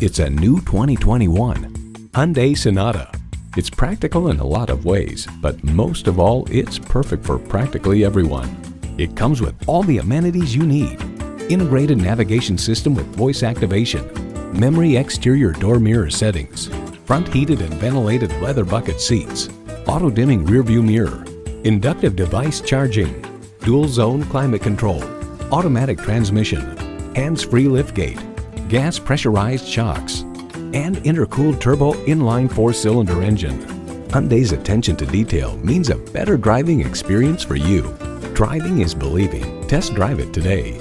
It's a new 2021 Hyundai Sonata. It's practical in a lot of ways, but most of all, it's perfect for practically everyone. It comes with all the amenities you need. Integrated navigation system with voice activation, memory exterior door mirror settings, front heated and ventilated leather bucket seats, auto dimming rearview mirror, inductive device charging, dual zone climate control, automatic transmission, hands-free liftgate, gas pressurized shocks, and intercooled turbo inline four-cylinder engine. Hyundai's attention to detail means a better driving experience for you. Driving is believing. Test drive it today.